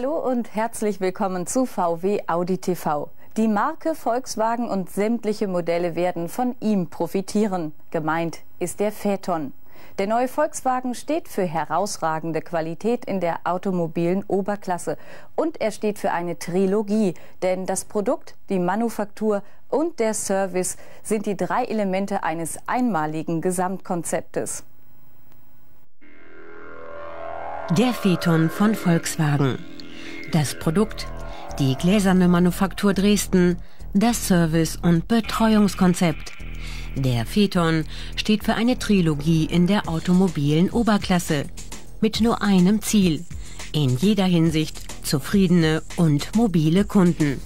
Hallo und herzlich willkommen zu VW Audi TV. Die Marke Volkswagen und sämtliche Modelle werden von ihm profitieren. Gemeint ist der Phaeton. Der neue Volkswagen steht für herausragende Qualität in der automobilen Oberklasse und er steht für eine Trilogie, denn das Produkt, die Manufaktur und der Service sind die drei Elemente eines einmaligen Gesamtkonzeptes. Der Phaeton von Volkswagen. Das Produkt, die gläserne Manufaktur Dresden, das Service- und Betreuungskonzept. Der Phaeton steht für eine Trilogie in der automobilen Oberklasse. Mit nur einem Ziel. In jeder Hinsicht zufriedene und mobile Kunden.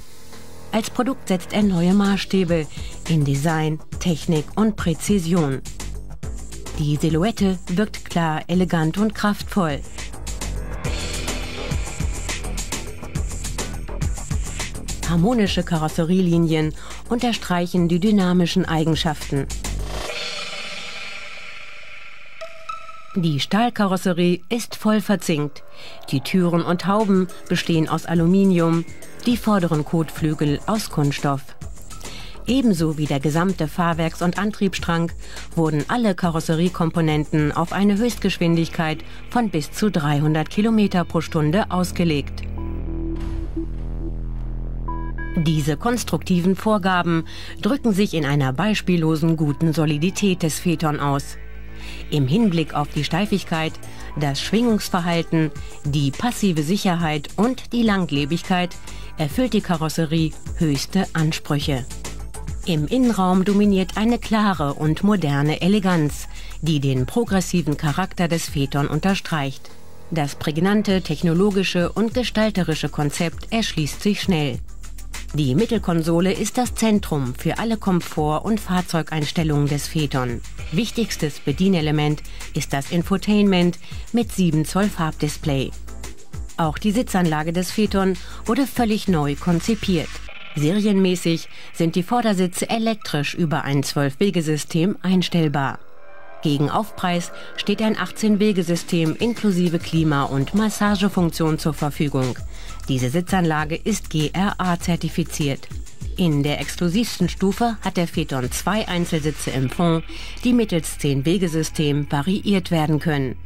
Als Produkt setzt er neue Maßstäbe in Design, Technik und Präzision. Die Silhouette wirkt klar, elegant und kraftvoll. Harmonische Karosserielinien unterstreichen die dynamischen Eigenschaften. Die Stahlkarosserie ist voll verzinkt. Die Türen und Hauben bestehen aus Aluminium, die vorderen Kotflügel aus Kunststoff. Ebenso wie der gesamte Fahrwerks- und Antriebsstrang wurden alle Karosseriekomponenten auf eine Höchstgeschwindigkeit von bis zu 300 km pro Stunde ausgelegt. Diese konstruktiven Vorgaben drücken sich in einer beispiellosen guten Solidität des Phaeton aus. Im Hinblick auf die Steifigkeit, das Schwingungsverhalten, die passive Sicherheit und die Langlebigkeit erfüllt die Karosserie höchste Ansprüche. Im Innenraum dominiert eine klare und moderne Eleganz, die den progressiven Charakter des Phaeton unterstreicht. Das prägnante technologische und gestalterische Konzept erschließt sich schnell. Die Mittelkonsole ist das Zentrum für alle Komfort- und Fahrzeugeinstellungen des Phaeton. Wichtigstes Bedienelement ist das Infotainment mit 7 Zoll Farbdisplay. Auch die Sitzanlage des Phaeton wurde völlig neu konzipiert. Serienmäßig sind die Vordersitze elektrisch über ein 12-Wegesystem einstellbar. Gegen Aufpreis steht ein 18-Wegesystem inklusive Klima- und Massagefunktion zur Verfügung. Diese Sitzanlage ist GRA zertifiziert. In der exklusivsten Stufe hat der Phaeton zwei Einzelsitze im Fond, die mittels 10-Wegesystem variiert werden können.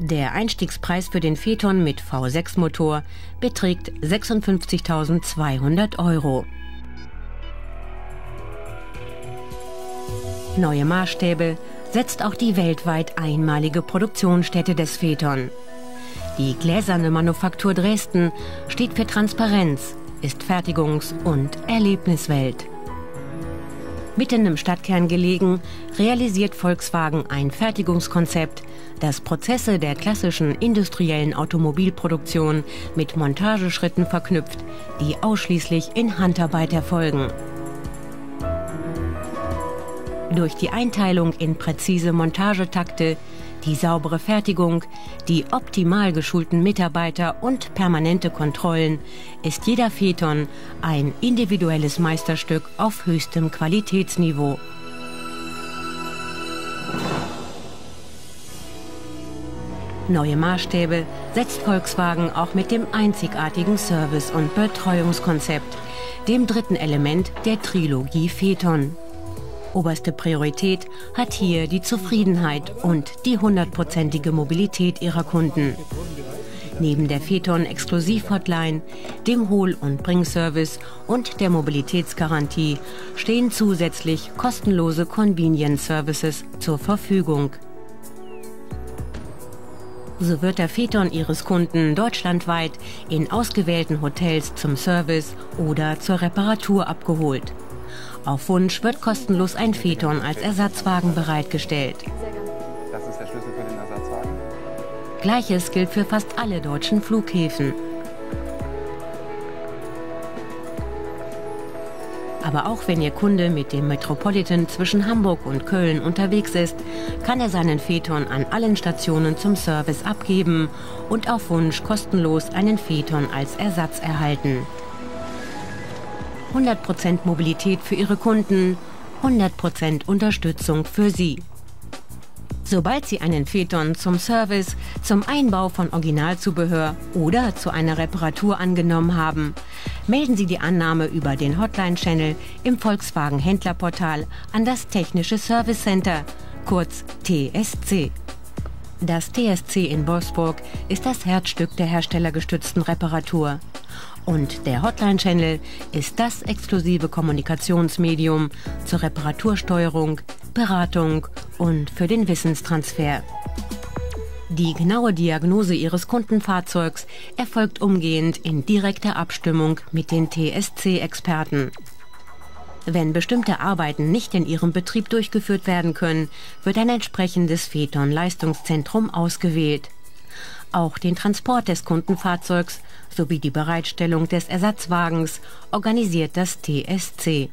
Der Einstiegspreis für den Phaeton mit V6-Motor beträgt 56.200 Euro. Neue Maßstäbe setzt auch die weltweit einmalige Produktionsstätte des Phaeton. Die gläserne Manufaktur Dresden steht für Transparenz, ist Fertigungs- und Erlebniswelt. Mitten im Stadtkern gelegen, realisiert Volkswagen ein Fertigungskonzept, das Prozesse der klassischen industriellen Automobilproduktion mit Montageschritten verknüpft, die ausschließlich in Handarbeit erfolgen. Durch die Einteilung in präzise Montagetakte, die saubere Fertigung, die optimal geschulten Mitarbeiter und permanente Kontrollen ist jeder Phaeton ein individuelles Meisterstück auf höchstem Qualitätsniveau. Neue Maßstäbe setzt Volkswagen auch mit dem einzigartigen Service- und Betreuungskonzept, dem dritten Element der Trilogie Phaeton. Oberste Priorität hat hier die Zufriedenheit und die hundertprozentige Mobilität ihrer Kunden. Neben der Phaeton Exklusiv-Hotline, dem Hol- und Bringservice und der Mobilitätsgarantie stehen zusätzlich kostenlose Convenience Services zur Verfügung. So wird der Phaeton Ihres Kunden deutschlandweit in ausgewählten Hotels zum Service oder zur Reparatur abgeholt. Auf Wunsch wird kostenlos ein Phaeton als Ersatzwagen bereitgestellt. Das ist der Schlüssel für den Ersatzwagen. Gleiches gilt für fast alle deutschen Flughäfen. Aber auch wenn Ihr Kunde mit dem Metropolitan zwischen Hamburg und Köln unterwegs ist, kann er seinen Phaeton an allen Stationen zum Service abgeben und auf Wunsch kostenlos einen Phaeton als Ersatz erhalten. 100% Mobilität für Ihre Kunden, 100% Unterstützung für Sie. Sobald Sie einen Phaeton zum Service, zum Einbau von Originalzubehör oder zu einer Reparatur angenommen haben, melden Sie die Annahme über den Hotline-Channel im Volkswagen Händlerportal an das Technische Service Center, kurz TSC. Das TSC in Wolfsburg ist das Herzstück der herstellergestützten Reparatur. Und der Hotline-Channel ist das exklusive Kommunikationsmedium zur Reparatursteuerung, Beratung und für den Wissenstransfer. Die genaue Diagnose Ihres Kundenfahrzeugs erfolgt umgehend in direkter Abstimmung mit den TSC-Experten. Wenn bestimmte Arbeiten nicht in Ihrem Betrieb durchgeführt werden können, wird ein entsprechendes Phaeton-Leistungszentrum ausgewählt. Auch den Transport des Kundenfahrzeugs sowie die Bereitstellung des Ersatzwagens organisiert das TSC.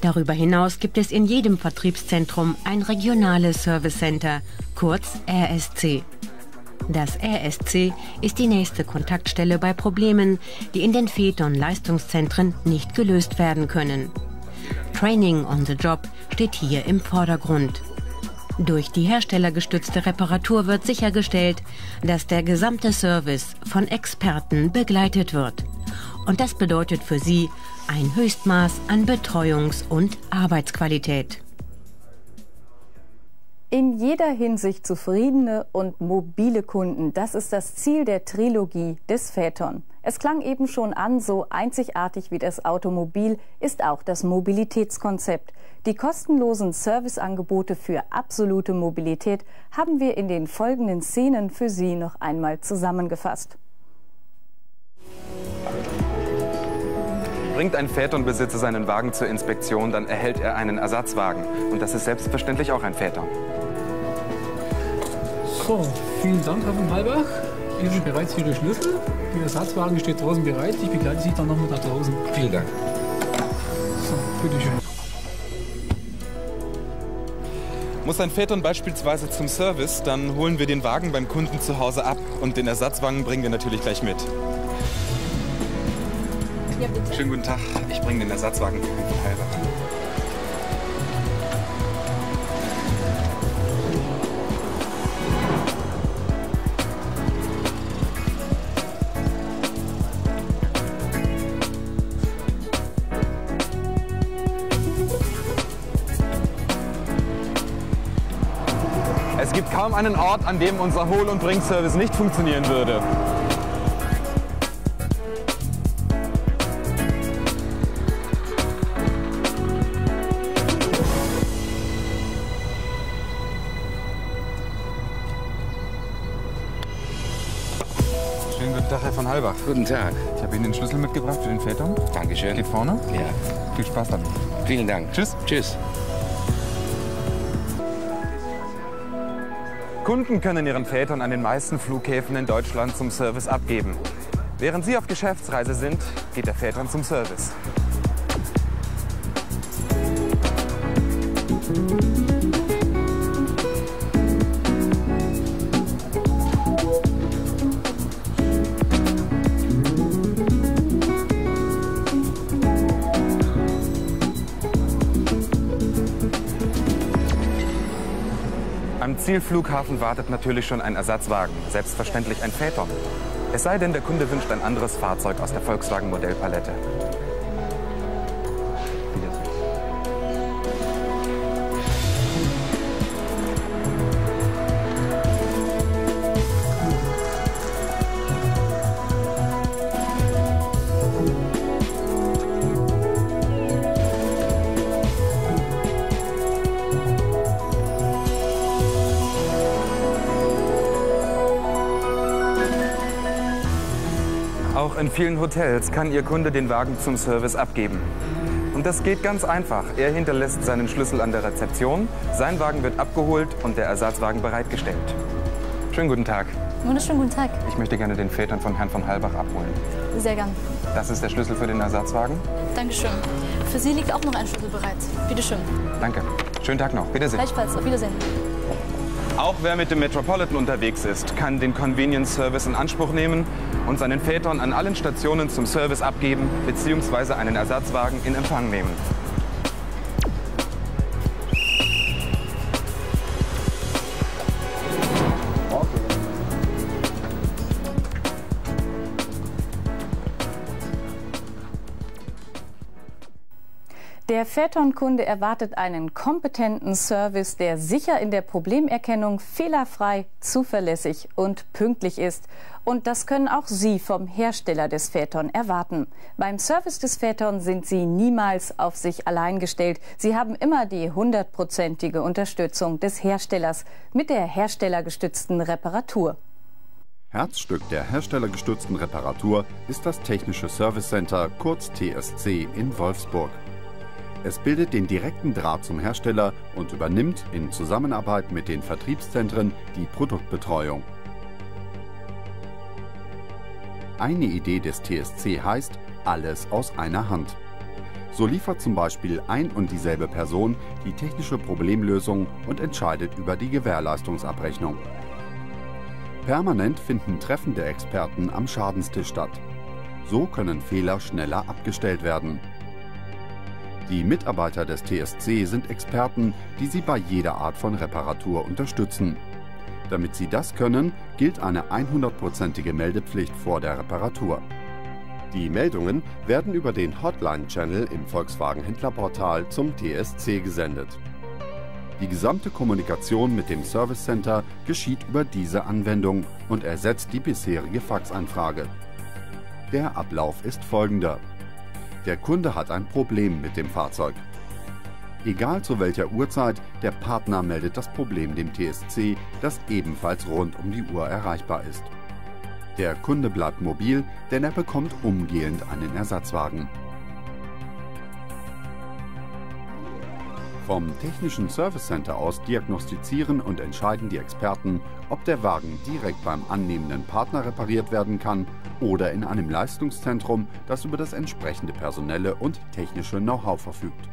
Darüber hinaus gibt es in jedem Vertriebszentrum ein regionales Service Center, kurz RSC. Das RSC ist die nächste Kontaktstelle bei Problemen, die in den Phaeton-Leistungszentren nicht gelöst werden können. Training on the Job steht hier im Vordergrund. Durch die herstellergestützte Reparatur wird sichergestellt, dass der gesamte Service von Experten begleitet wird. Und das bedeutet für Sie ein Höchstmaß an Betreuungs- und Arbeitsqualität. In jeder Hinsicht zufriedene und mobile Kunden, das ist das Ziel der Trilogie des Phaeton. Es klang eben schon an, so einzigartig wie das Automobil ist auch das Mobilitätskonzept. Die kostenlosen Serviceangebote für absolute Mobilität haben wir in den folgenden Szenen für Sie noch einmal zusammengefasst. Bringt ein Phaeton-Besitzer seinen Wagen zur Inspektion, dann erhält er einen Ersatzwagen. Und das ist selbstverständlich auch ein Phaeton. So, vielen Dank, Herr von Halbach. Hier sind bereits Ihre Schlüssel. Der Ersatzwagen steht draußen bereit. Ich begleite Sie dann noch mit nach draußen. Vielen Dank. So, bitteschön. Muss ein Phaeton beispielsweise zum Service, dann holen wir den Wagen beim Kunden zu Hause ab und den Ersatzwagen bringen wir natürlich gleich mit. Ja, bitte. Schönen guten Tag, ich bringe den Ersatzwagen von Halbach. Kaum einen Ort, an dem unser Hol- und Bringservice nicht funktionieren würde. Schönen guten Tag, Herr von Halbach. Guten Tag. Ich habe Ihnen den Schlüssel mitgebracht für den Phaeton. Dankeschön. Geht vorne. Ja, Viel Spaß damit. vielen Dank. Tschüss. Tschüss. Kunden können ihren Phaeton an den meisten Flughäfen in Deutschland zum Service abgeben. Während Sie auf Geschäftsreise sind, geht der Phaeton zum Service. Zielflughafen wartet natürlich schon ein Ersatzwagen, selbstverständlich ein Phaeton. Es sei denn, der Kunde wünscht ein anderes Fahrzeug aus der Volkswagen Modellpalette. In vielen Hotels kann Ihr Kunde den Wagen zum Service abgeben. Und das geht ganz einfach. Er hinterlässt seinen Schlüssel an der Rezeption, sein Wagen wird abgeholt und der Ersatzwagen bereitgestellt. Schönen guten Tag. Wunderschönen guten Tag. Ich möchte gerne den Vätern von Herrn von Halbach abholen. Sehr gern. Das ist der Schlüssel für den Ersatzwagen. Dankeschön. Für Sie liegt auch noch ein Schlüssel bereit. Bitte schön. Danke. Schönen Tag noch. Bitte sehr. Gleichfalls. Auf Wiedersehen. Auch wer mit dem Metropolitan unterwegs ist, kann den Convenience Service in Anspruch nehmen und seinen Vätern an allen Stationen zum Service abgeben bzw. einen Ersatzwagen in Empfang nehmen. Der Phaeton-Kunde erwartet einen kompetenten Service, der sicher in der Problemerkennung fehlerfrei, zuverlässig und pünktlich ist. Und das können auch Sie vom Hersteller des Phaeton erwarten. Beim Service des Phaeton sind Sie niemals auf sich allein gestellt. Sie haben immer die hundertprozentige Unterstützung des Herstellers mit der herstellergestützten Reparatur. Herzstück der herstellergestützten Reparatur ist das Technische Service Center, kurz TSC, in Wolfsburg. Es bildet den direkten Draht zum Hersteller und übernimmt in Zusammenarbeit mit den Vertriebszentren die Produktbetreuung. Eine Idee des TSC heißt alles aus einer Hand. So liefert zum Beispiel ein und dieselbe Person die technische Problemlösung und entscheidet über die Gewährleistungsabrechnung. Permanent finden Treffen der Experten am Schadenstisch statt. So können Fehler schneller abgestellt werden. Die Mitarbeiter des TSC sind Experten, die sie bei jeder Art von Reparatur unterstützen. Damit sie das können, gilt eine 100%ige Meldepflicht vor der Reparatur. Die Meldungen werden über den Hotline-Channel im Volkswagen-Händlerportal zum TSC gesendet. Die gesamte Kommunikation mit dem Service Center geschieht über diese Anwendung und ersetzt die bisherige Faxanfrage. Der Ablauf ist folgender. Der Kunde hat ein Problem mit dem Fahrzeug. Egal zu welcher Uhrzeit, der Partner meldet das Problem dem TSC, das ebenfalls rund um die Uhr erreichbar ist. Der Kunde bleibt mobil, denn er bekommt umgehend einen Ersatzwagen. Vom Technischen Service Center aus diagnostizieren und entscheiden die Experten, ob der Wagen direkt beim annehmenden Partner repariert werden kann oder in einem Leistungszentrum, das über das entsprechende personelle und technische Know-how verfügt.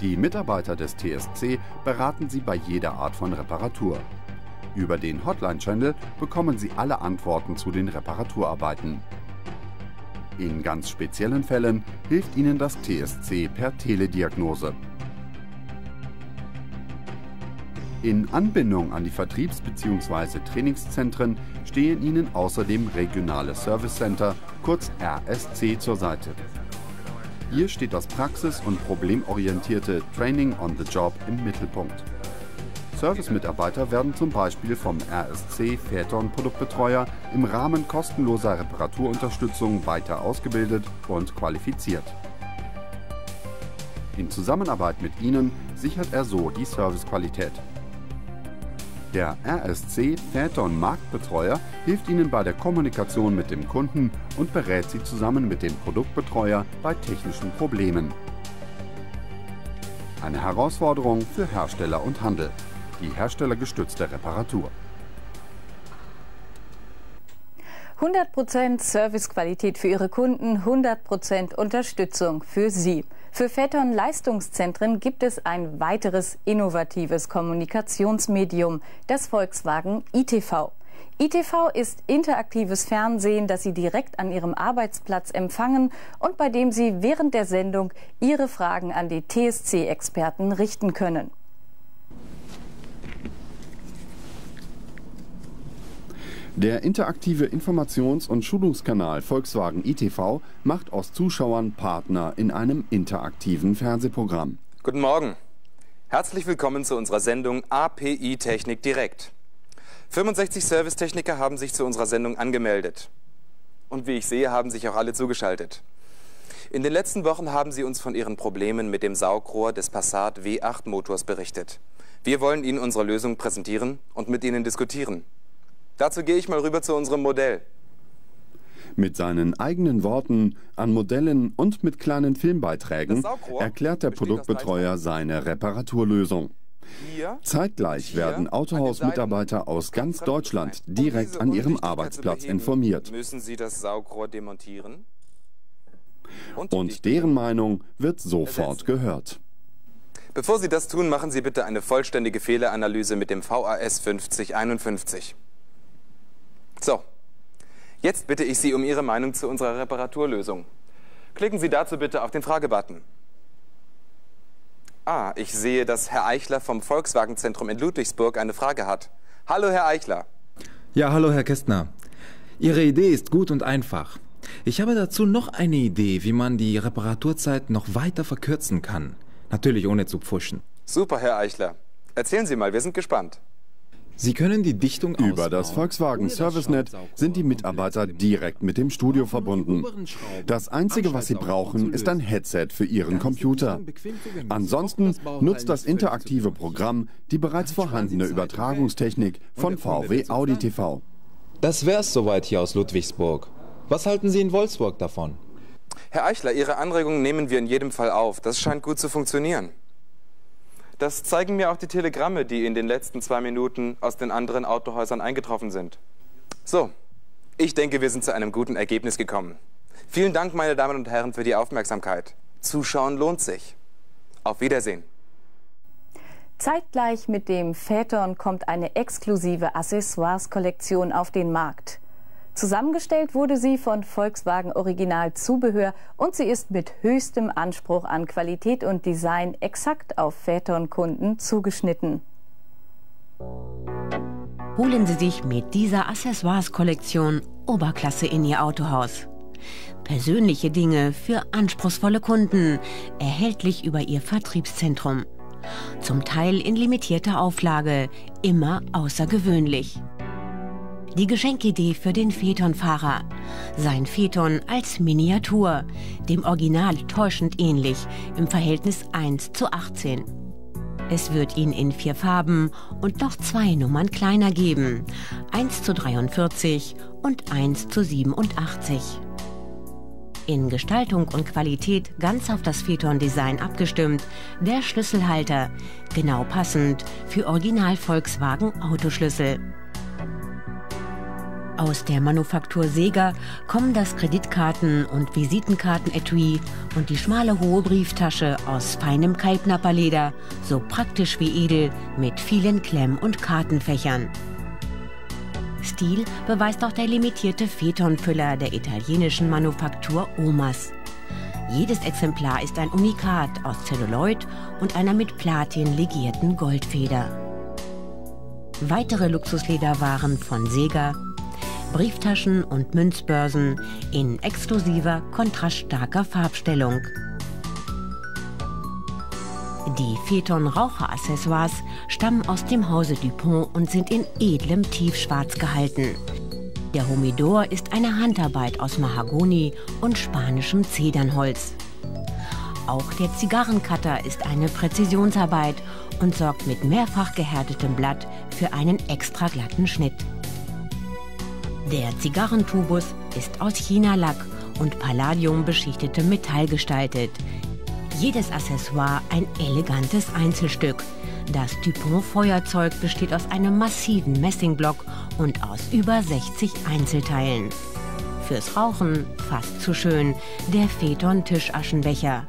Die Mitarbeiter des TSC beraten Sie bei jeder Art von Reparatur. Über den Hotline-Channel bekommen Sie alle Antworten zu den Reparaturarbeiten. In ganz speziellen Fällen hilft Ihnen das TSC per Telediagnose. In Anbindung an die Vertriebs- bzw. Trainingszentren stehen Ihnen außerdem regionale Service Center, kurz RSC, zur Seite. Hier steht das praxis- und problemorientierte Training on the Job im Mittelpunkt. Service-Mitarbeiter werden zum Beispiel vom RSC Phaeton Produktbetreuer im Rahmen kostenloser Reparaturunterstützung weiter ausgebildet und qualifiziert. In Zusammenarbeit mit ihnen sichert er so die Servicequalität. Der RSC Phaeton Marktbetreuer hilft Ihnen bei der Kommunikation mit dem Kunden und berät Sie zusammen mit dem Produktbetreuer bei technischen Problemen. Eine Herausforderung für Hersteller und Handel die herstellergestützte Reparatur. 100% Servicequalität für Ihre Kunden, 100% Unterstützung für Sie. Für Phaeton Leistungszentren gibt es ein weiteres innovatives Kommunikationsmedium, das Volkswagen ITV. ITV ist interaktives Fernsehen, das Sie direkt an Ihrem Arbeitsplatz empfangen und bei dem Sie während der Sendung Ihre Fragen an die TSC-Experten richten können. Der interaktive Informations- und Schulungskanal Volkswagen ITV macht aus Zuschauern Partner in einem interaktiven Fernsehprogramm. Guten Morgen. Herzlich willkommen zu unserer Sendung API Technik direkt. 65 Servicetechniker haben sich zu unserer Sendung angemeldet. Und wie ich sehe, haben sich auch alle zugeschaltet. In den letzten Wochen haben sie uns von ihren Problemen mit dem Saugrohr des Passat W8 Motors berichtet. Wir wollen Ihnen unsere Lösung präsentieren und mit Ihnen diskutieren. Dazu gehe ich mal rüber zu unserem Modell. Mit seinen eigenen Worten, an Modellen und mit kleinen Filmbeiträgen erklärt der Produktbetreuer seine Reparaturlösung. Zeitgleich werden Autohaus-Mitarbeiter aus ganz Deutschland direkt an ihrem Arbeitsplatz informiert. Müssen Sie das Saugrohr demontieren? Und deren Meinung wird sofort gehört. Bevor Sie das tun, machen Sie bitte eine vollständige Fehleranalyse mit dem VAS 5051. So, jetzt bitte ich Sie um Ihre Meinung zu unserer Reparaturlösung. Klicken Sie dazu bitte auf den Fragebutton. Ah, ich sehe, dass Herr Eichler vom Volkswagenzentrum in Ludwigsburg eine Frage hat. Hallo, Herr Eichler. Ja, hallo, Herr Kästner. Ihre Idee ist gut und einfach. Ich habe dazu noch eine Idee, wie man die Reparaturzeit noch weiter verkürzen kann. Natürlich ohne zu pfuschen. Super, Herr Eichler. Erzählen Sie mal, wir sind gespannt. Sie können die Dichtung Über das Volkswagen ServiceNet sind die Mitarbeiter direkt mit dem Studio verbunden. Das Einzige, was sie brauchen, ist ein Headset für ihren Computer. Ansonsten nutzt das interaktive Programm die bereits vorhandene Übertragungstechnik von VW Audi TV. Das wär's soweit hier aus Ludwigsburg. Was halten Sie in Wolfsburg davon? Herr Eichler, Ihre Anregungen nehmen wir in jedem Fall auf. Das scheint gut zu funktionieren. Das zeigen mir auch die Telegramme, die in den letzten zwei Minuten aus den anderen Autohäusern eingetroffen sind. So, ich denke, wir sind zu einem guten Ergebnis gekommen. Vielen Dank, meine Damen und Herren, für die Aufmerksamkeit. Zuschauen lohnt sich. Auf Wiedersehen. Zeitgleich mit dem Phaeton kommt eine exklusive Accessoires-Kollektion auf den Markt. Zusammengestellt wurde sie von Volkswagen Original Zubehör und sie ist mit höchstem Anspruch an Qualität und Design exakt auf Phaeton-Kunden zugeschnitten. Holen Sie sich mit dieser Accessoires-Kollektion Oberklasse in Ihr Autohaus. Persönliche Dinge für anspruchsvolle Kunden, erhältlich über Ihr Vertriebszentrum. Zum Teil in limitierter Auflage, immer außergewöhnlich. Die Geschenkidee für den Phaeton-Fahrer. Sein Phaeton als Miniatur, dem Original täuschend ähnlich, im Verhältnis 1 zu 18. Es wird ihn in vier Farben und noch zwei Nummern kleiner geben. 1 zu 43 und 1 zu 87. In Gestaltung und Qualität ganz auf das Phaeton-Design abgestimmt, der Schlüsselhalter, genau passend für Original Volkswagen Autoschlüssel. Aus der Manufaktur Sega kommen das Kreditkarten- und Visitenkartenetui und die schmale hohe Brieftasche aus feinem Kalknapperleder, so praktisch wie edel, mit vielen Klemm- und Kartenfächern. Stil beweist auch der limitierte Phaeton-Füller der italienischen Manufaktur Omas. Jedes Exemplar ist ein Unikat aus Celluloid und einer mit Platin legierten Goldfeder. Weitere Luxuslederwaren von Sega Brieftaschen und Münzbörsen in exklusiver, kontraststarker Farbstellung. Die Phaeton-Raucher-Accessoires stammen aus dem Hause Dupont und sind in edlem Tiefschwarz gehalten. Der Humidor ist eine Handarbeit aus Mahagoni und spanischem Zedernholz. Auch der Zigarrencutter ist eine Präzisionsarbeit und sorgt mit mehrfach gehärtetem Blatt für einen extra glatten Schnitt. Der Zigarrentubus ist aus China-Lack und Palladium beschichtete Metall gestaltet. Jedes Accessoire ein elegantes Einzelstück. Das Dupont-Feuerzeug besteht aus einem massiven Messingblock und aus über 60 Einzelteilen. Fürs Rauchen fast zu schön, der Phaeton-Tischaschenbecher.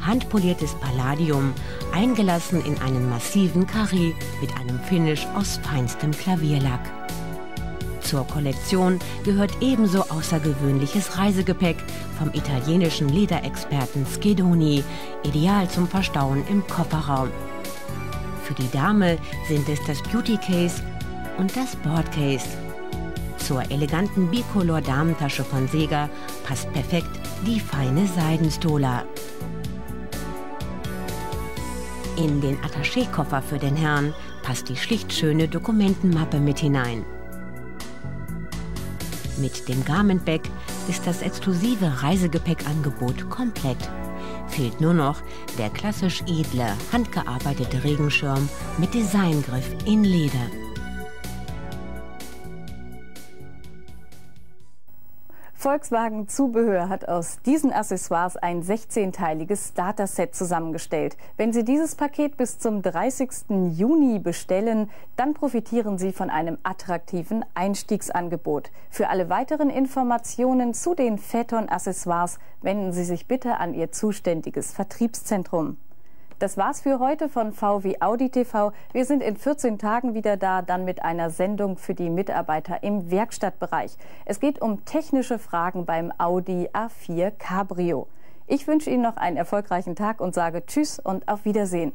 Handpoliertes Palladium, eingelassen in einen massiven Carré mit einem Finish aus feinstem Klavierlack. Zur Kollektion gehört ebenso außergewöhnliches Reisegepäck vom italienischen Lederexperten Schedoni, ideal zum Verstauen im Kofferraum. Für die Dame sind es das Beauty Case und das Board Case. Zur eleganten Bicolor Damentasche von Sega passt perfekt die feine Seidenstola. In den Attachekoffer für den Herrn passt die schlicht schöne Dokumentenmappe mit hinein. Mit dem Garment Bag ist das exklusive Reisegepäckangebot komplett. Fehlt nur noch der klassisch edle, handgearbeitete Regenschirm mit Designgriff in Leder. Volkswagen Zubehör hat aus diesen Accessoires ein 16-teiliges Starter-Set zusammengestellt. Wenn Sie dieses Paket bis zum 30. Juni bestellen, dann profitieren Sie von einem attraktiven Einstiegsangebot. Für alle weiteren Informationen zu den Phaeton-Accessoires wenden Sie sich bitte an Ihr zuständiges Vertriebszentrum. Das war's für heute von VW Audi TV. Wir sind in 14 Tagen wieder da, dann mit einer Sendung für die Mitarbeiter im Werkstattbereich. Es geht um technische Fragen beim Audi A4 Cabrio. Ich wünsche Ihnen noch einen erfolgreichen Tag und sage Tschüss und auf Wiedersehen.